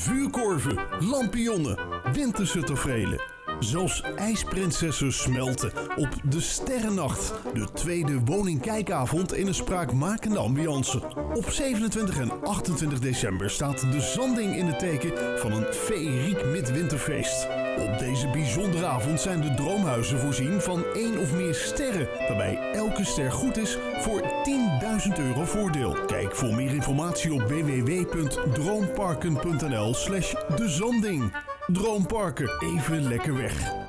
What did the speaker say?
vuurkorven, lampionnen, winterse. Zelfs ijsprinsessen smelten op de Sterrennacht. De tweede woningkijkavond in een spraakmakende ambiance. Op 27 en 28 december staat de Zanding in het teken feeriek midwinterfeest. Op deze bijzondere avond zijn de droomhuizen voorzien van één of meer sterren, waarbij elke ster goed is voor 10.000 euro voordeel. Kijk voor meer informatie op www.droomparken.nl slash de. Droomparken, even lekker weg.